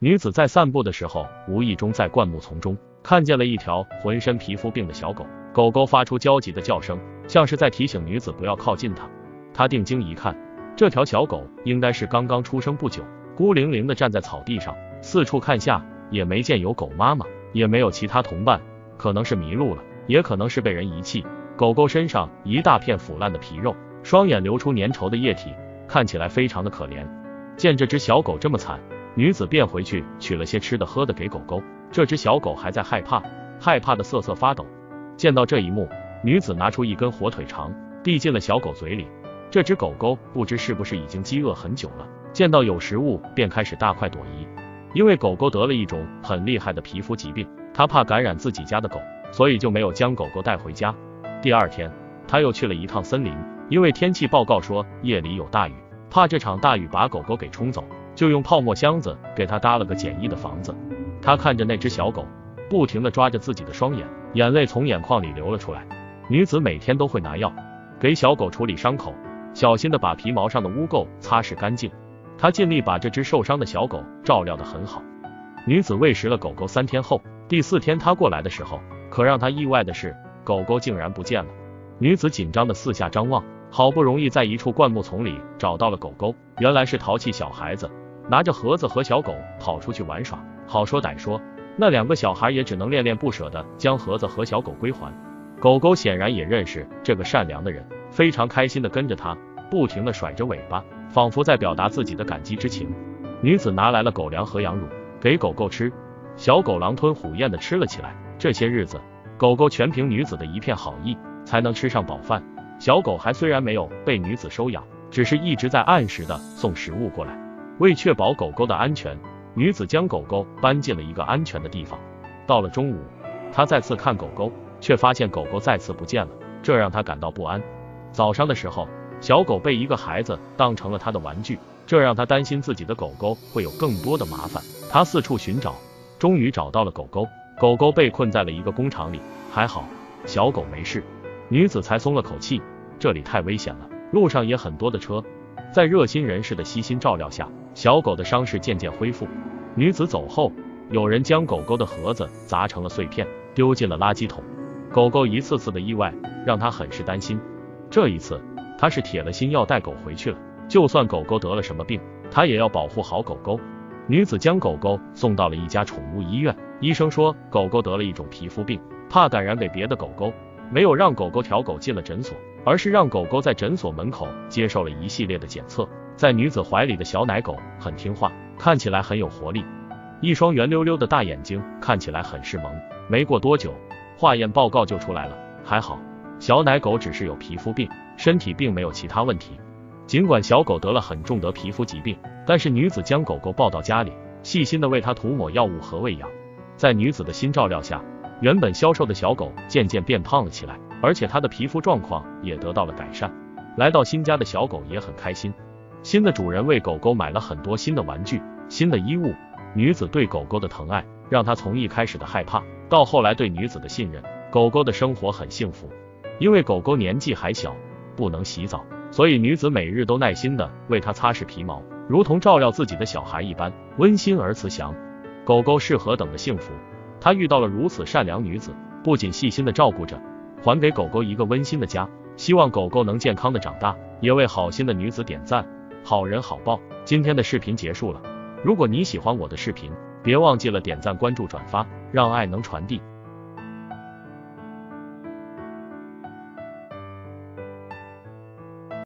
女子在散步的时候，无意中在灌木丛中看见了一条浑身皮肤病的小狗，狗狗发出焦急的叫声，像是在提醒女子不要靠近它。她定睛一看，这条小狗应该是刚刚出生不久，孤零零的站在草地上，四处看下，也没见有狗妈妈，也没有其他同伴，可能是迷路了，也可能是被人遗弃。狗狗身上一大片腐烂的皮肉，双眼流出粘稠的液体。看起来非常的可怜。见这只小狗这么惨，女子便回去取了些吃的喝的给狗狗。这只小狗还在害怕，害怕的瑟瑟发抖。见到这一幕，女子拿出一根火腿肠递进了小狗嘴里。这只狗狗不知是不是已经饥饿很久了，见到有食物便开始大快朵颐。因为狗狗得了一种很厉害的皮肤疾病，它怕感染自己家的狗，所以就没有将狗狗带回家。第二天，他又去了一趟森林。因为天气报告说夜里有大雨，怕这场大雨把狗狗给冲走，就用泡沫箱子给它搭了个简易的房子。他看着那只小狗，不停的抓着自己的双眼，眼泪从眼眶里流了出来。女子每天都会拿药给小狗处理伤口，小心的把皮毛上的污垢擦拭干净。她尽力把这只受伤的小狗照料的很好。女子喂食了狗狗三天后，第四天她过来的时候，可让她意外的是，狗狗竟然不见了。女子紧张的四下张望。好不容易在一处灌木丛里找到了狗狗，原来是淘气小孩子拿着盒子和小狗跑出去玩耍。好说歹说，那两个小孩也只能恋恋不舍的将盒子和小狗归还。狗狗显然也认识这个善良的人，非常开心的跟着他，不停的甩着尾巴，仿佛在表达自己的感激之情。女子拿来了狗粮和羊乳给狗狗吃，小狗狼吞虎咽的吃了起来。这些日子，狗狗全凭女子的一片好意才能吃上饱饭。小狗还虽然没有被女子收养，只是一直在按时的送食物过来。为确保狗狗的安全，女子将狗狗搬进了一个安全的地方。到了中午，她再次看狗狗，却发现狗狗再次不见了，这让她感到不安。早上的时候，小狗被一个孩子当成了他的玩具，这让她担心自己的狗狗会有更多的麻烦。她四处寻找，终于找到了狗狗。狗狗被困在了一个工厂里，还好小狗没事。女子才松了口气，这里太危险了，路上也很多的车。在热心人士的悉心照料下，小狗的伤势渐渐恢复。女子走后，有人将狗狗的盒子砸成了碎片，丢进了垃圾桶。狗狗一次次的意外让她很是担心。这一次，她是铁了心要带狗回去了，就算狗狗得了什么病，她也要保护好狗狗。女子将狗狗送到了一家宠物医院，医生说狗狗得了一种皮肤病，怕感染给别的狗狗。没有让狗狗条狗进了诊所，而是让狗狗在诊所门口接受了一系列的检测。在女子怀里的小奶狗很听话，看起来很有活力，一双圆溜溜的大眼睛看起来很是萌。没过多久，化验报告就出来了，还好，小奶狗只是有皮肤病，身体并没有其他问题。尽管小狗得了很重的皮肤疾病，但是女子将狗狗抱到家里，细心的为它涂抹药物和喂养。在女子的新照料下。原本消瘦的小狗渐渐变胖了起来，而且它的皮肤状况也得到了改善。来到新家的小狗也很开心，新的主人为狗狗买了很多新的玩具、新的衣物。女子对狗狗的疼爱，让它从一开始的害怕，到后来对女子的信任。狗狗的生活很幸福，因为狗狗年纪还小，不能洗澡，所以女子每日都耐心的为它擦拭皮毛，如同照料自己的小孩一般，温馨而慈祥。狗狗是何等的幸福！他遇到了如此善良女子，不仅细心的照顾着，还给狗狗一个温馨的家，希望狗狗能健康的长大，也为好心的女子点赞，好人好报。今天的视频结束了，如果你喜欢我的视频，别忘记了点赞、关注、转发，让爱能传递。